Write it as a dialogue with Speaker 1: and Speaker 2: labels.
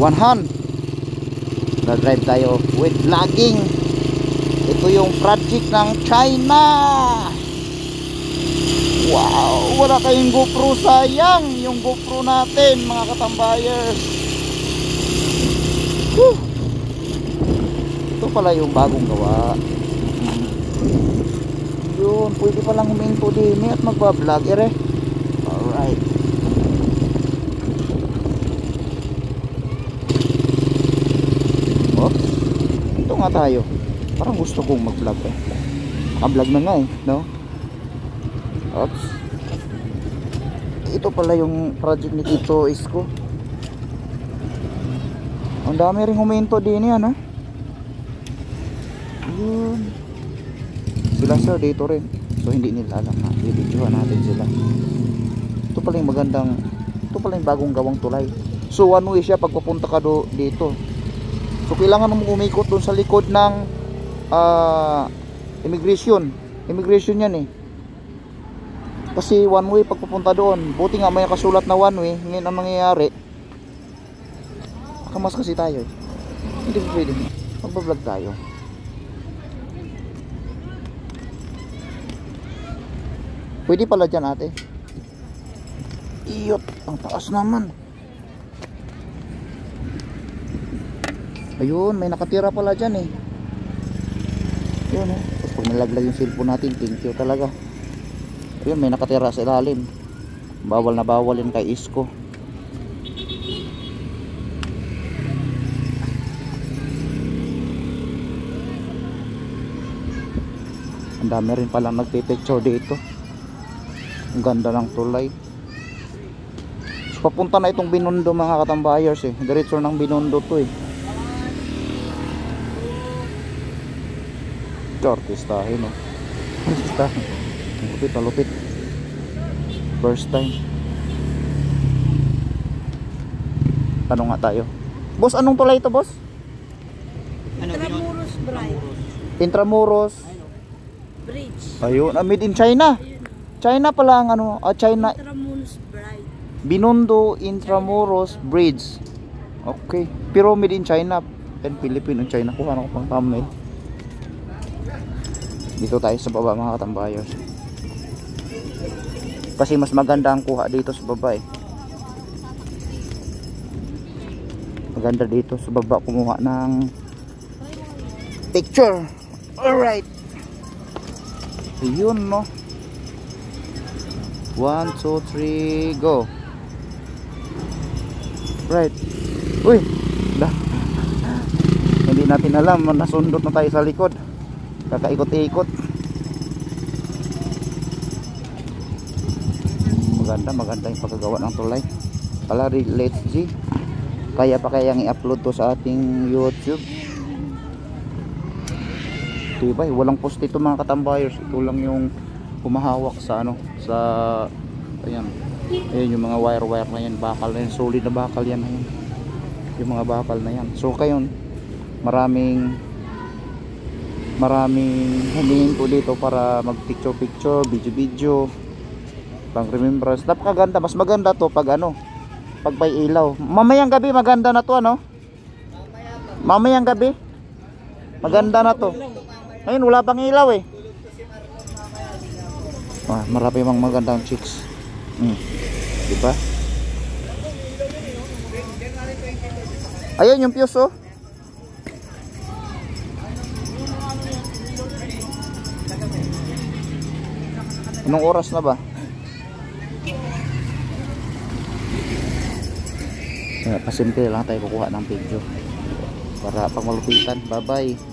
Speaker 1: one hand na-drive tayo with vlogging. Ito yung project ng China. Wow wala kayong GoPro sayang yung GoPro natin mga katambayers. Whew. ito pala yung bagong gawa. Yun pwede palang huminto din at magpa-vlogger eh alright Oops. Ito nga tayo. Parang gusto kong mag-vlog eh. Maka-vlog na nga eh, no? Oops. Ito pala yung project ni Tito Isko. Ang dami rin huminto din yan, ha? Yun. Sila sir dito rin. So hindi nila alam na. Bibidyohan natin sila. Ito pala yung magandang, ito pala yung bagong gawang tulay. So one way siya pag papunta ka do, dito. So kailangan mong umikot doon sa likod ng ah, immigration. Immigration yan eh. Kasi one way pagpupunta doon. Buti nga may kasulat na one way. Ngayon ang nangyayari. Kamas kasi tayo eh. Hindi pa pwede. Magbablog tayo. Pwede pala dyan ate. Iyot. Ang taas naman. Ayun, may nakatira pala dyan eh. Ayun oh. Tapos pag nalaglag yung cellphone natin, thank you talaga. Ayun, may nakatira sa ilalim. Bawal na bawal yun kay Isko. Ang dami rin palang nagpipicture dito. Ang ganda ng tulay. So, papunta na itong Binondo mga katambayers eh. Diretso ng Binondo to eh. Artistahin no. Artistahin. Lupit na lupit. First time. Tanong nga tayo. Boss, anong tulay ito, boss?
Speaker 2: Intramuros Bright
Speaker 1: Intramuros.
Speaker 2: Bridge.
Speaker 1: Ayun, ah, made in China. China pala ang ano, ah, China
Speaker 2: Intramuros Bright.
Speaker 1: Binondo Intramuros Bridge. Okay. Pero made in China. And Philippine and China. Kuha na ko pang thumbnail. Dito tayo sa baba mga katambayos. Kasi mas maganda ang kuha dito sa baba eh. Maganda dito sa baba kumuha ng picture. Alright. Yun no. 1, 2, 3, go. Right. Uy. Hindi natin alam. Nasundot na tayo sa likod. Kakaikot-ikot. Maganda, maganda yung pagkagawa ng tulay. Pala, let's G. Kaya pa kayang i-upload to sa ating YouTube. Diba? Walang post ito mga katambayers. Ito lang yung humahawak sa ano, sa ayan. Ayan yung mga wire-wire na yan, bakal na yan, solid na bakal yan. Ayan. Yung mga bakal na yan. So kayon, maraming maraming humihinto dito para mag picture picture, video video pang remembrance. Napakaganda, mas maganda to pag ano, pag may ilaw. Mamayang gabi maganda na to ano? Mamayang gabi. Maganda na to. Ayun, wala pang ilaw eh. Ah, marami mang magandang chicks. Hmm. Di ba? Ayun yung fuse oh. Anong oras na ba? Pasimple lang tayo kukuha ng video para pang malupitan. Bye bye.